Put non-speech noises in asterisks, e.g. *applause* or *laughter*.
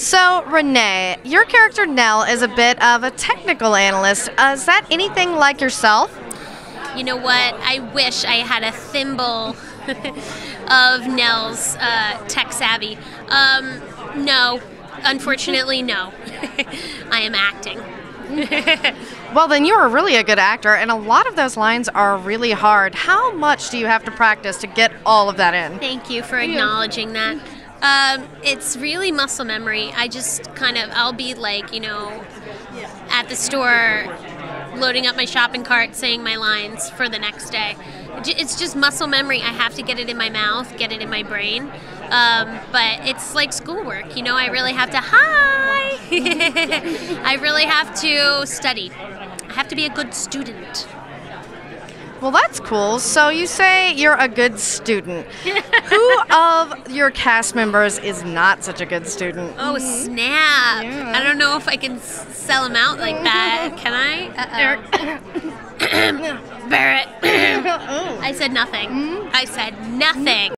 So, Renee, your character Nell is a bit of a technical analyst. Uh, is that anything like yourself? You know what? I wish I had a thimble *laughs* of Nell's uh, tech savvy. Um, no, unfortunately, no. *laughs* I am acting. *laughs* Well, then you are really a good actor, and a lot of those lines are really hard. How much do you have to practice to get all of that in? Thank you for acknowledging that. Um, it's really muscle memory. I just kind of, I'll be like, you know, at the store loading up my shopping cart, saying my lines for the next day. It's just muscle memory. I have to get it in my mouth, get it in my brain. Um, but it's like schoolwork, you know, I really have to, hi! *laughs* I really have to study. I have to be a good student. Well, that's cool. So, you say you're a good student. *laughs* Who of your cast members is not such a good student? Oh, mm-hmm. snap. I don't know if I can sell them out like that. *laughs* Can I? Uh-oh. *coughs* Barrett. *coughs* *coughs* Oh. I said nothing. Mm-hmm. I said nothing.